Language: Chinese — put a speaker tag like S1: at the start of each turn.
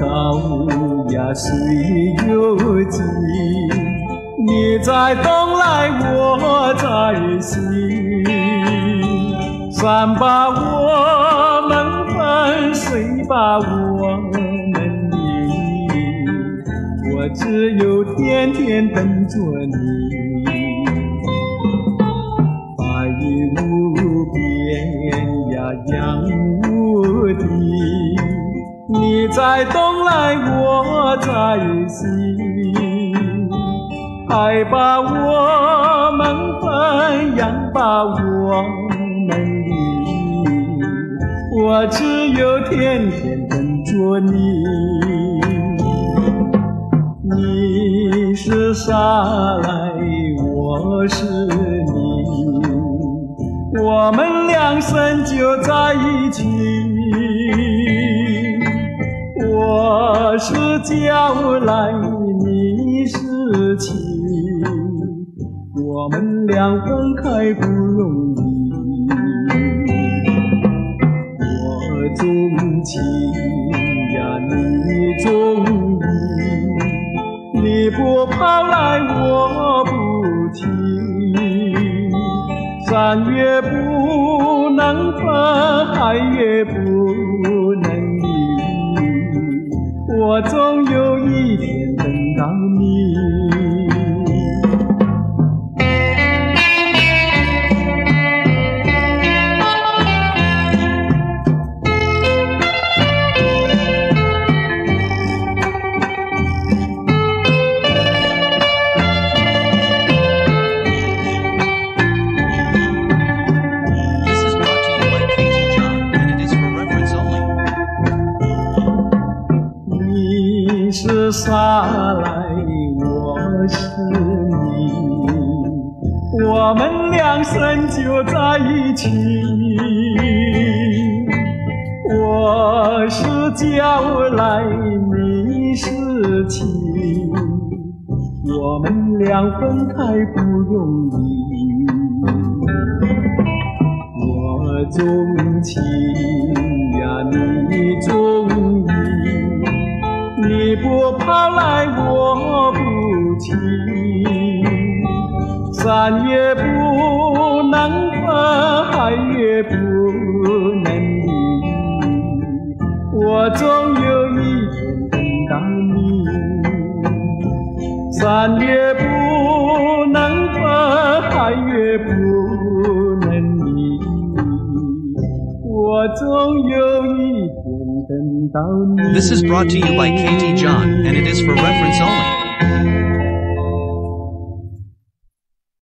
S1: 呀水有急，你在东来我在西，山把我们分，水把我们离，我只有天天等着你，白云无边呀洋无底，你在东来我在西，爱把我们分，养把我们离，我只有天天等着你。你是沙来，我是你，我们两生就在一起。是娇来，你是妻，我们俩分开不容易。我钟情呀，你钟意，你不跑来我不听，山也不能分，海也不，我总有一天等到是啥来，我是你，我们两生就在一起。我是娇来，你是情，我们俩分开不容易。我钟情山也不能分，海也不能离，我总有一天等到你。山也不能分，海也不能离，我总有一天等到你。
S2: This is brought to you by KT John, and it is for reference only.